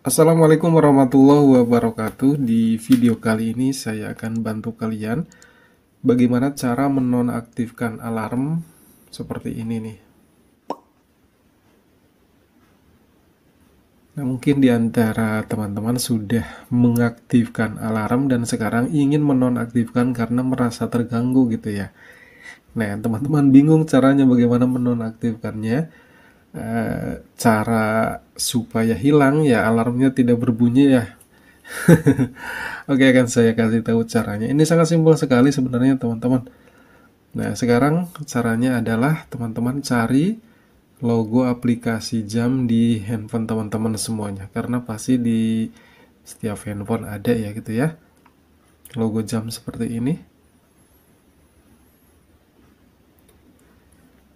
Assalamualaikum warahmatullahi wabarakatuh. Di video kali ini saya akan bantu kalian bagaimana cara menonaktifkan alarm seperti ini nih. Nah, mungkin di antara teman-teman sudah mengaktifkan alarm dan sekarang ingin menonaktifkan karena merasa terganggu gitu ya. Nah, teman-teman bingung caranya bagaimana menonaktifkannya Eh, cara supaya hilang ya alarmnya tidak berbunyi ya. Oke akan saya kasih tahu caranya. Ini sangat simpel sekali sebenarnya teman-teman. Nah sekarang caranya adalah teman-teman cari logo aplikasi jam di handphone teman-teman semuanya. Karena pasti di setiap handphone ada ya gitu ya. Logo jam seperti ini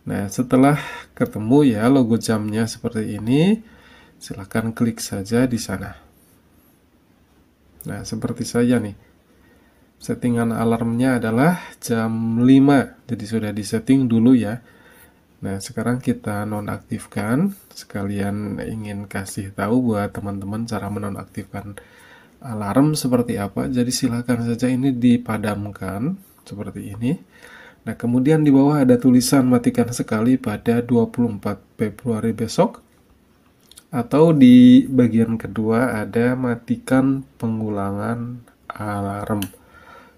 Nah, setelah ketemu ya logo jamnya seperti ini, silahkan klik saja di sana. Nah, seperti saya nih. Settingan alarmnya adalah jam 5, jadi sudah disetting dulu ya. Nah, sekarang kita nonaktifkan. Sekalian ingin kasih tahu buat teman-teman cara menonaktifkan alarm seperti apa. Jadi silahkan saja ini dipadamkan seperti ini. Nah, kemudian di bawah ada tulisan matikan sekali pada 24 Februari besok. Atau di bagian kedua ada matikan pengulangan alarm.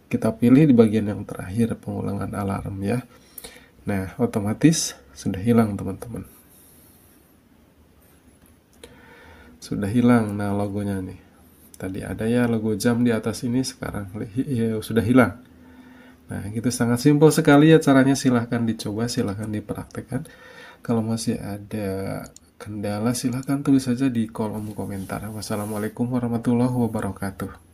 Kita pilih di bagian yang terakhir pengulangan alarm ya. Nah, otomatis sudah hilang teman-teman. Sudah hilang nah logonya nih. Tadi ada ya logo jam di atas ini sekarang ya, sudah hilang. Nah, gitu sangat simpel sekali ya caranya. Silahkan dicoba, silahkan dipraktekkan. Kalau masih ada kendala, silahkan tulis saja di kolom komentar. Wassalamualaikum warahmatullahi wabarakatuh.